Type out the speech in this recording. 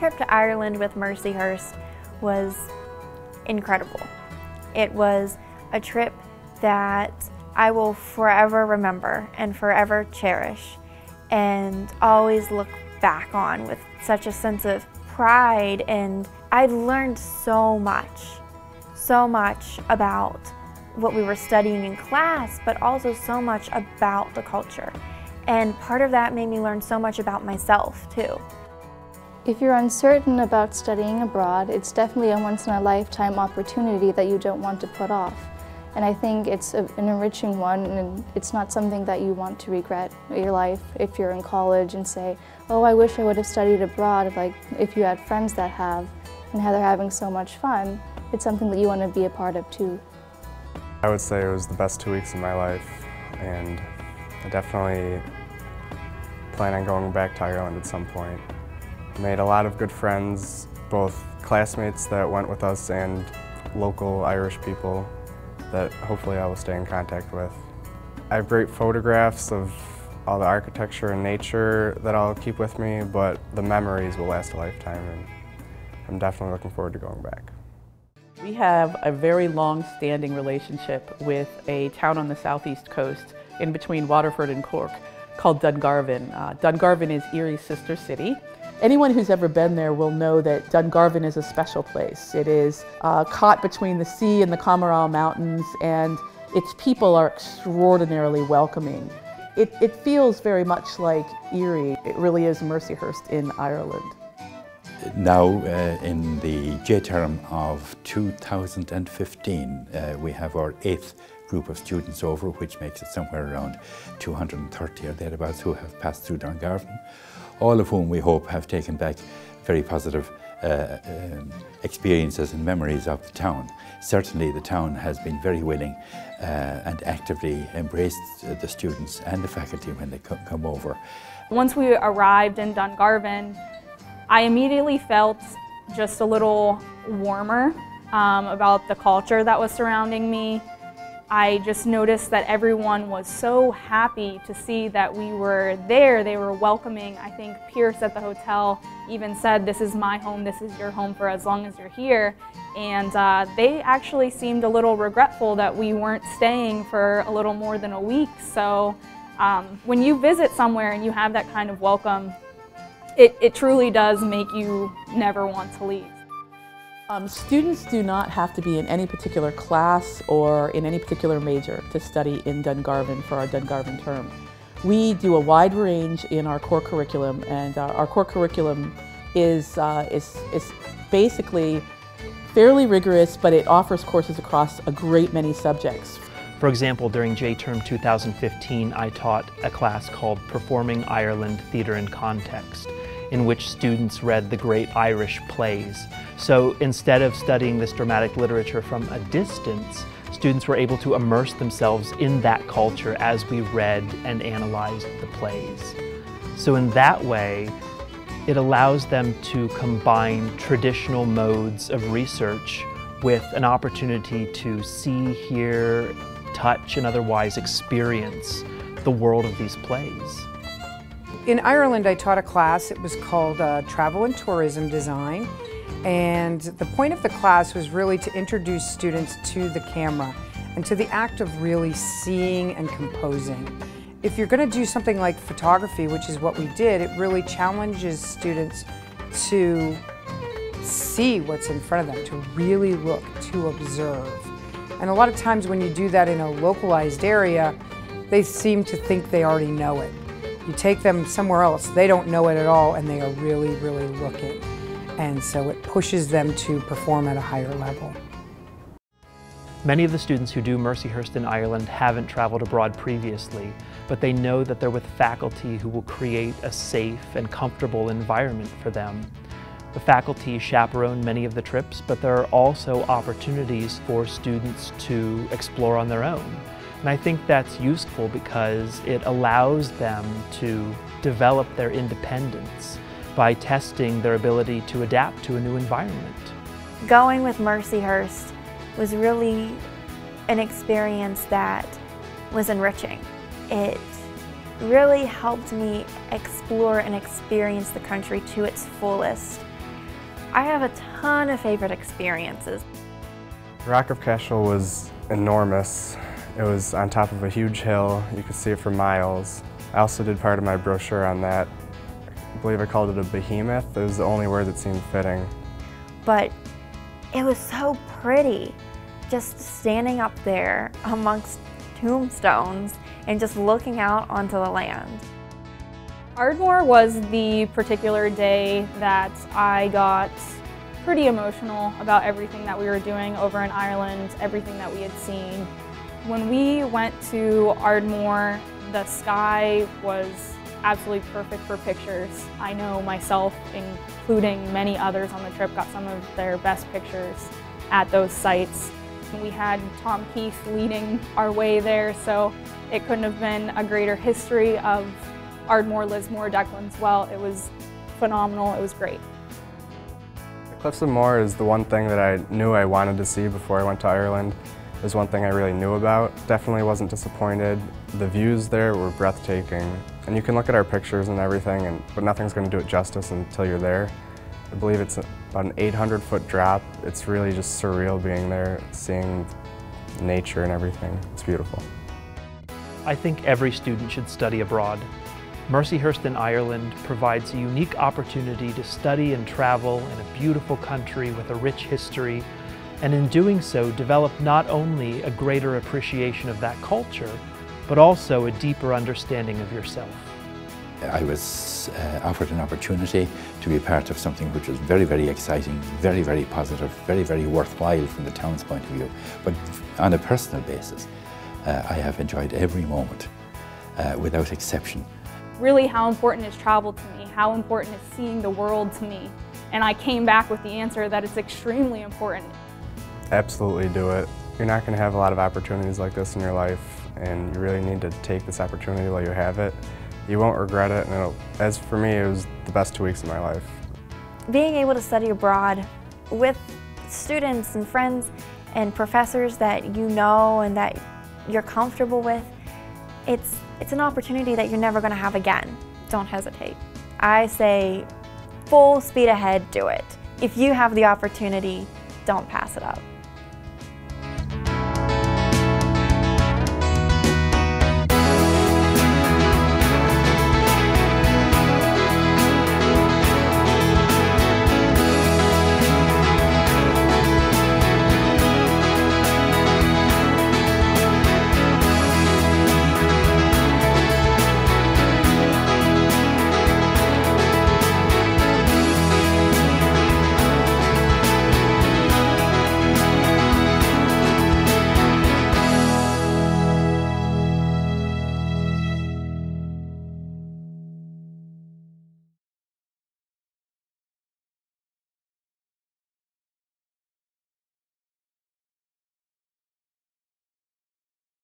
trip to Ireland with Mercyhurst was incredible. It was a trip that I will forever remember and forever cherish and always look back on with such a sense of pride and I learned so much, so much about what we were studying in class, but also so much about the culture. And part of that made me learn so much about myself too. If you're uncertain about studying abroad, it's definitely a once-in-a-lifetime opportunity that you don't want to put off. And I think it's an enriching one and it's not something that you want to regret your life if you're in college and say, oh, I wish I would have studied abroad, like if you had friends that have and how they're having so much fun, it's something that you want to be a part of too. I would say it was the best two weeks of my life and I definitely plan on going back to Ireland at some point. Made a lot of good friends, both classmates that went with us and local Irish people that hopefully I will stay in contact with. I have great photographs of all the architecture and nature that I'll keep with me, but the memories will last a lifetime and I'm definitely looking forward to going back. We have a very long-standing relationship with a town on the southeast coast in between Waterford and Cork called Dungarvan. Uh, Dungarvan is Erie's sister city. Anyone who's ever been there will know that Dungarvan is a special place. It is uh, caught between the sea and the Comeragh Mountains and its people are extraordinarily welcoming. It, it feels very much like Erie. It really is Mercyhurst in Ireland. Now, uh, in the J term of 2015, uh, we have our eighth group of students over, which makes it somewhere around 230 or thereabouts who have passed through Dungarvan all of whom we hope have taken back very positive uh, um, experiences and memories of the town. Certainly the town has been very willing uh, and actively embraced the students and the faculty when they co come over. Once we arrived in Dungarvan, I immediately felt just a little warmer um, about the culture that was surrounding me. I just noticed that everyone was so happy to see that we were there. They were welcoming. I think Pierce at the hotel even said, this is my home, this is your home for as long as you're here. And uh, they actually seemed a little regretful that we weren't staying for a little more than a week. So um, when you visit somewhere and you have that kind of welcome, it, it truly does make you never want to leave. Um, students do not have to be in any particular class or in any particular major to study in Dungarvan for our Dungarvan term. We do a wide range in our core curriculum and uh, our core curriculum is, uh, is, is basically fairly rigorous but it offers courses across a great many subjects. For example, during J-Term 2015, I taught a class called Performing Ireland Theatre in Context in which students read the great Irish plays. So instead of studying this dramatic literature from a distance, students were able to immerse themselves in that culture as we read and analyzed the plays. So in that way, it allows them to combine traditional modes of research with an opportunity to see, hear, touch, and otherwise experience the world of these plays. In Ireland, I taught a class. It was called uh, Travel and Tourism Design. And the point of the class was really to introduce students to the camera and to the act of really seeing and composing. If you're going to do something like photography, which is what we did, it really challenges students to see what's in front of them, to really look, to observe. And a lot of times when you do that in a localized area, they seem to think they already know it. You take them somewhere else, they don't know it at all and they are really, really looking. And so it pushes them to perform at a higher level. Many of the students who do Mercyhurst in Ireland haven't traveled abroad previously, but they know that they're with faculty who will create a safe and comfortable environment for them. The faculty chaperone many of the trips, but there are also opportunities for students to explore on their own. And I think that's useful because it allows them to develop their independence by testing their ability to adapt to a new environment. Going with Mercyhurst was really an experience that was enriching. It really helped me explore and experience the country to its fullest. I have a ton of favorite experiences. Rock of Cashel was enormous. It was on top of a huge hill. You could see it for miles. I also did part of my brochure on that. I believe I called it a behemoth. It was the only word that seemed fitting. But it was so pretty, just standing up there amongst tombstones and just looking out onto the land. Ardmore was the particular day that I got pretty emotional about everything that we were doing over in Ireland, everything that we had seen. When we went to Ardmore, the sky was absolutely perfect for pictures. I know myself, including many others on the trip, got some of their best pictures at those sites. We had Tom Keith leading our way there, so it couldn't have been a greater history of Ardmore, Lismore, Declan's Well. It was phenomenal. It was great. The Cliffs of Moher is the one thing that I knew I wanted to see before I went to Ireland. It was one thing I really knew about. Definitely wasn't disappointed. The views there were breathtaking. And you can look at our pictures and everything, and, but nothing's going to do it justice until you're there. I believe it's about an 800 foot drop. It's really just surreal being there, seeing nature and everything. It's beautiful. I think every student should study abroad. Mercyhurst in Ireland provides a unique opportunity to study and travel in a beautiful country with a rich history, and in doing so develop not only a greater appreciation of that culture, but also a deeper understanding of yourself. I was uh, offered an opportunity to be part of something which was very, very exciting, very, very positive, very, very worthwhile from the town's point of view. But on a personal basis, uh, I have enjoyed every moment uh, without exception really how important is travel to me? How important is seeing the world to me? And I came back with the answer that it's extremely important. Absolutely do it. You're not going to have a lot of opportunities like this in your life and you really need to take this opportunity while you have it. You won't regret it and as for me it was the best two weeks of my life. Being able to study abroad with students and friends and professors that you know and that you're comfortable with, it's it's an opportunity that you're never going to have again. Don't hesitate. I say full speed ahead, do it. If you have the opportunity, don't pass it up.